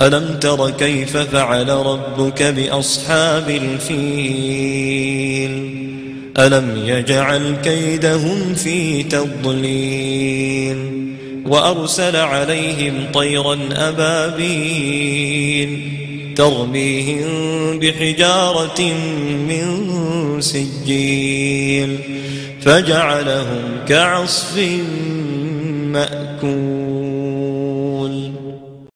ألم تر كيف فعل ربك بأصحاب الفيل؟ ألم يجعل كيدهم في تضليل؟ وأرسل عليهم طيرا أبابيل ترميهم بحجارة من سجيل فجعلهم كعصف مأكول.